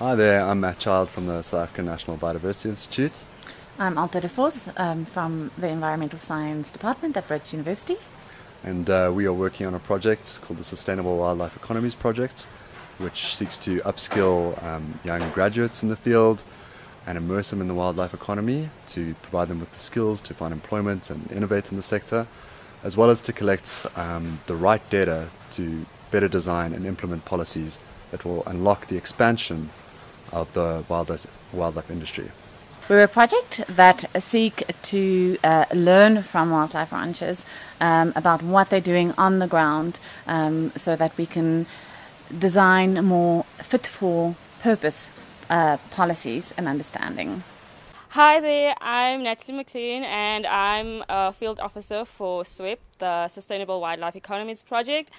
Hi there, I'm Matt Child from the South African National Biodiversity Institute. I'm Alta de Vos um, from the Environmental Science Department at Rhodes University. And uh, we are working on a project called the Sustainable Wildlife Economies Project, which seeks to upskill um, young graduates in the field and immerse them in the wildlife economy to provide them with the skills to find employment and innovate in the sector, as well as to collect um, the right data to better design and implement policies that will unlock the expansion of the wildlife, wildlife industry. We're a project that seek to uh, learn from wildlife ranchers um, about what they're doing on the ground um, so that we can design more fit for purpose uh, policies and understanding. Hi there, I'm Natalie McLean and I'm a field officer for SWEP, the Sustainable Wildlife Economies Project.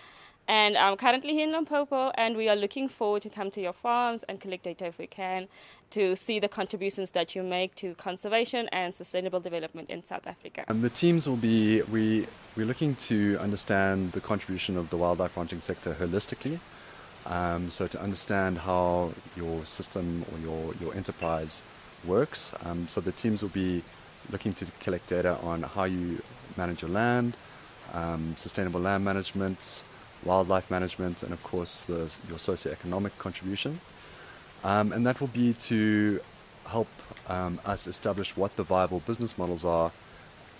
And I'm currently here in Limpopo, and we are looking forward to come to your farms and collect data if we can to see the contributions that you make to conservation and sustainable development in South Africa. And the teams will be we we're looking to understand the contribution of the wildlife ranching sector holistically. Um, so to understand how your system or your your enterprise works. Um, so the teams will be looking to collect data on how you manage your land, um, sustainable land management wildlife management, and of course the, your socioeconomic contribution. Um, and that will be to help um, us establish what the viable business models are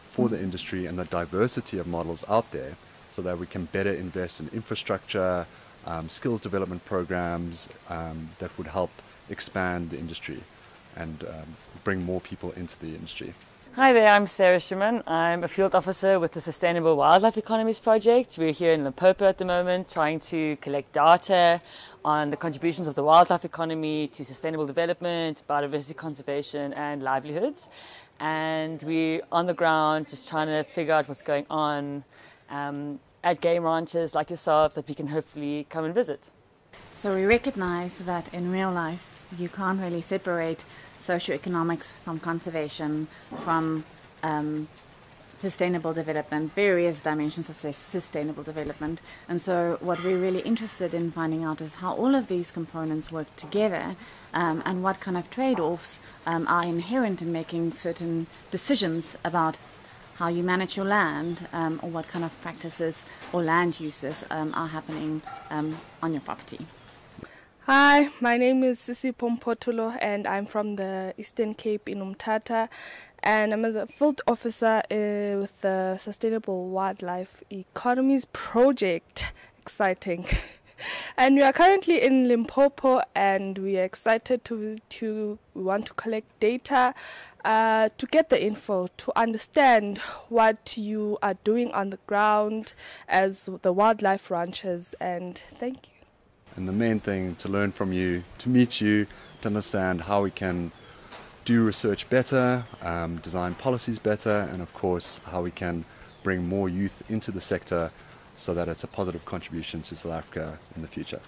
for the industry and the diversity of models out there so that we can better invest in infrastructure, um, skills development programs um, that would help expand the industry and um, bring more people into the industry. Hi there, I'm Sarah Schumann. I'm a field officer with the Sustainable Wildlife Economies Project. We're here in Limpopo at the moment trying to collect data on the contributions of the wildlife economy to sustainable development, biodiversity conservation, and livelihoods. And we're on the ground just trying to figure out what's going on um, at game ranches like yourself that we can hopefully come and visit. So we recognize that in real life you can't really separate socioeconomics from conservation, from um, sustainable development, various dimensions of sustainable development. And so, what we're really interested in finding out is how all of these components work together um, and what kind of trade offs um, are inherent in making certain decisions about how you manage your land um, or what kind of practices or land uses um, are happening um, on your property. Hi, my name is Sisi Pompotulo and I'm from the Eastern Cape in Umtata and I'm a field officer uh, with the Sustainable Wildlife Economies Project. Exciting. and we are currently in Limpopo and we are excited to, to we want to collect data uh, to get the info to understand what you are doing on the ground as the wildlife ranchers and thank you and the main thing to learn from you, to meet you, to understand how we can do research better, um, design policies better, and of course, how we can bring more youth into the sector so that it's a positive contribution to South Africa in the future.